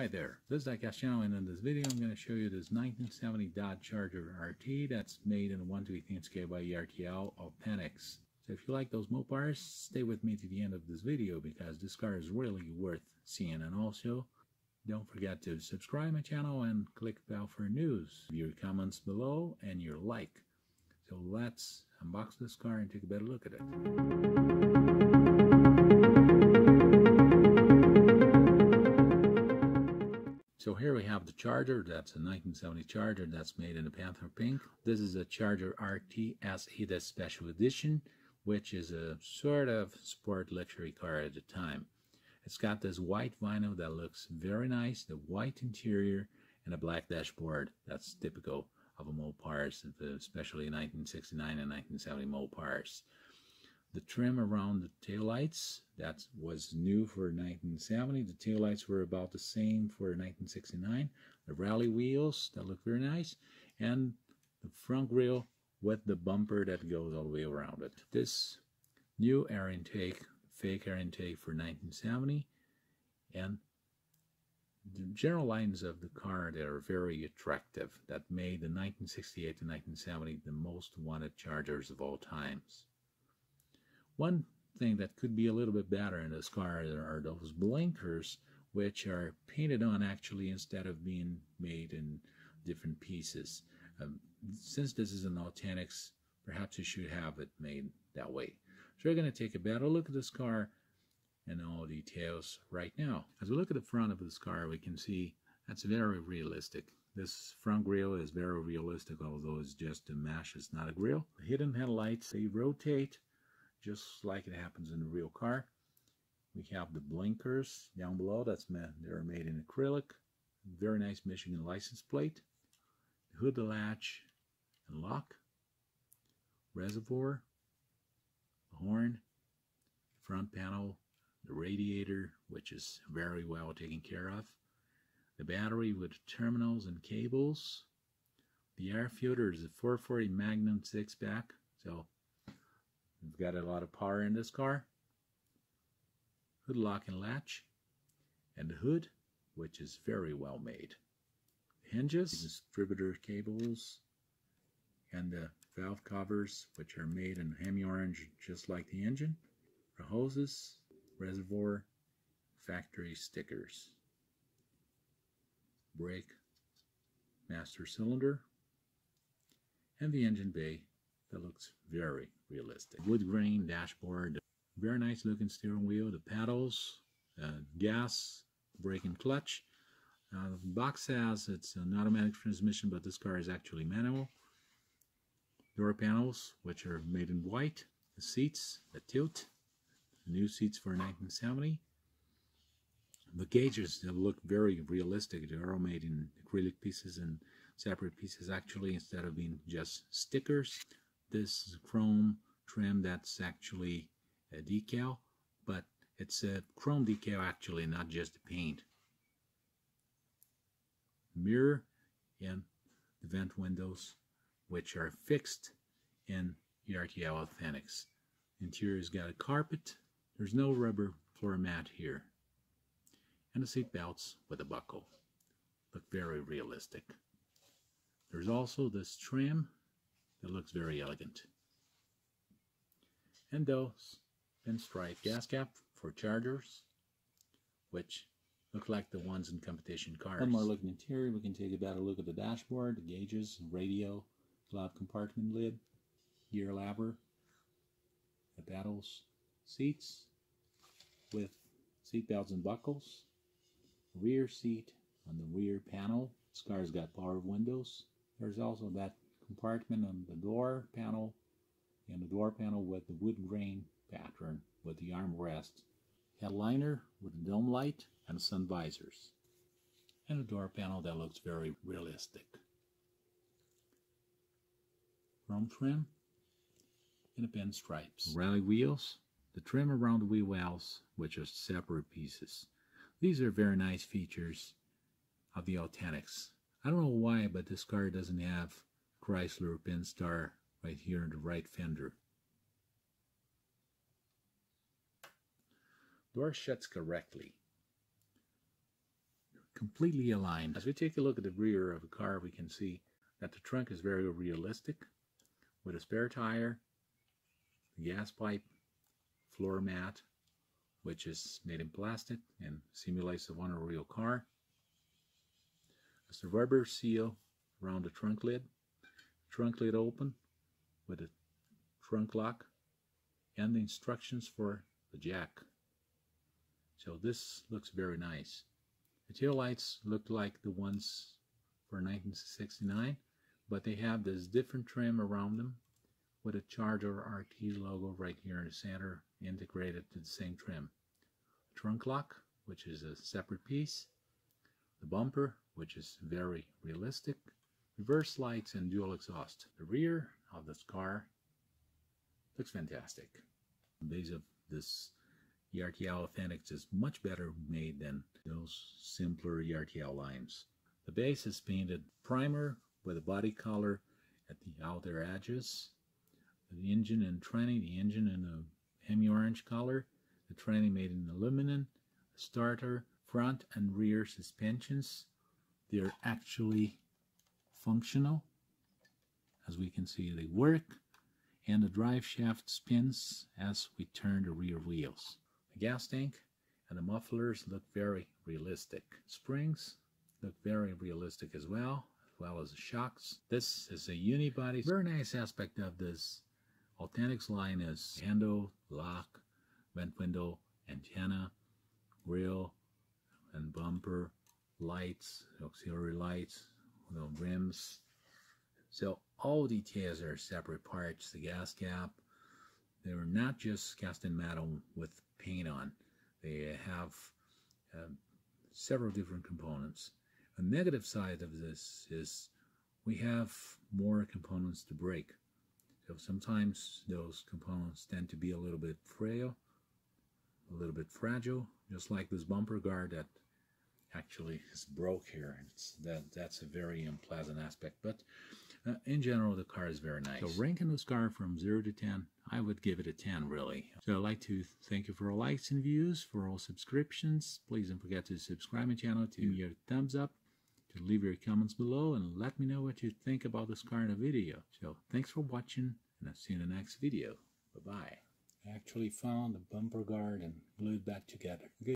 Hi there, this is Ike Castellano and in this video I'm going to show you this 1970 Dodge Charger RT that's made in a 1 to 18 scale by ERTL Authentics. So if you like those Mopars, stay with me to the end of this video because this car is really worth seeing and also don't forget to subscribe my channel and click bell for news, your comments below and your like. So let's unbox this car and take a better look at it. So here we have the Charger. That's a 1970 Charger that's made in the Panther Pink. This is a Charger RT SE Special Edition, which is a sort of sport luxury car at the time. It's got this white vinyl that looks very nice, the white interior, and a black dashboard. That's typical of a Mopars, uh, especially 1969 and 1970 Mopars. The trim around the taillights, that was new for 1970. The taillights were about the same for 1969. The rally wheels, that look very nice. And the front grille with the bumper that goes all the way around it. This new air intake, fake air intake for 1970. And the general lines of the car that are very attractive that made the 1968 to 1970 the most wanted chargers of all times. One thing that could be a little bit better in this car are those blinkers, which are painted on actually instead of being made in different pieces. Um, since this is an Authentics, perhaps you should have it made that way. So we're going to take a better look at this car and all details right now. As we look at the front of this car, we can see that's very realistic. This front grille is very realistic, although it's just a mesh, it's not a grille. Hidden headlights, they rotate just like it happens in a real car. We have the blinkers down below. That's they're made in acrylic. Very nice Michigan license plate. The hood the latch and lock. Reservoir. The horn. Front panel. The radiator, which is very well taken care of. The battery with terminals and cables. The air filter is a 440 Magnum 6-pack. So We've got a lot of power in this car. Hood lock and latch. And the hood, which is very well made. Hinges, distributor cables, and the valve covers, which are made in Hemi Orange just like the engine. The hoses, reservoir, factory stickers. Brake, master cylinder, and the engine bay that looks very realistic. Wood grain dashboard, very nice looking steering wheel, the pedals, uh, gas, brake and clutch. Uh, the box says it's an automatic transmission, but this car is actually manual. Door panels, which are made in white. The seats, the tilt, new seats for 1970. The gauges look very realistic. They are all made in acrylic pieces and separate pieces actually instead of being just stickers this chrome trim that's actually a decal, but it's a chrome decal actually, not just the paint. Mirror and the vent windows, which are fixed in ERTL Authentics. Interior's got a carpet. There's no rubber floor mat here. And the seat belts with a buckle. Look very realistic. There's also this trim that looks very elegant. And those pinstripe gas cap for chargers, which look like the ones in competition cars. One more look at the interior, we can take a better look at the dashboard, the gauges, radio, glove compartment lid, gear lever, the pedals, seats with seat belts and buckles, rear seat on the rear panel. This car's got power windows. There's also that compartment on the door panel and the door panel with the wood grain pattern with the armrest. Headliner with a dome light and sun visors. And a door panel that looks very realistic. Chrome trim and the pinstripes. Rally wheels, the trim around the wheel wells, which are separate pieces. These are very nice features of the Authentics. I don't know why, but this car doesn't have Chrysler Pentastar right here in the right fender. Door shuts correctly. completely aligned. As we take a look at the rear of a car, we can see that the trunk is very realistic with a spare tire, gas pipe, floor mat, which is made in plastic and simulates the one a real car. A rubber seal around the trunk lid. Trunk lid open with a trunk lock and the instructions for the jack. So this looks very nice. The tail lights look like the ones for 1969, but they have this different trim around them with a Charger RT logo right here in the center integrated to the same trim. Trunk lock, which is a separate piece. The bumper, which is very realistic. Reverse lights and dual exhaust. The rear of this car looks fantastic. The base of this ERTL Authentics is much better made than those simpler ERTL lines. The base is painted primer with a body color at the outer edges. The engine and tranny, the engine in a hemi-orange color, the tranny made in aluminum, starter, front and rear suspensions. They're actually functional. As we can see, they work and the drive shaft spins as we turn the rear wheels. The gas tank and the mufflers look very realistic. Springs look very realistic as well, as well as the shocks. This is a unibody. Very nice aspect of this Authentics line is handle, lock, vent window, antenna, grill, and bumper, lights, auxiliary lights, you know, rims. So all details are separate parts. The gas cap, they're not just cast in metal with paint on. They have uh, several different components. A negative side of this is we have more components to break. So sometimes those components tend to be a little bit frail, a little bit fragile, just like this bumper guard that actually is broke here. It's that that's a very unpleasant aspect, but uh, in general, the car is very nice. So ranking this car from 0 to 10, I would give it a 10, really. So I'd like to thank you for all likes and views, for all subscriptions. Please don't forget to subscribe my channel, to give your thumbs up, to leave your comments below, and let me know what you think about this car in a video. So thanks for watching, and I'll see you in the next video. Bye-bye. I actually found the bumper guard and glued back together. Good.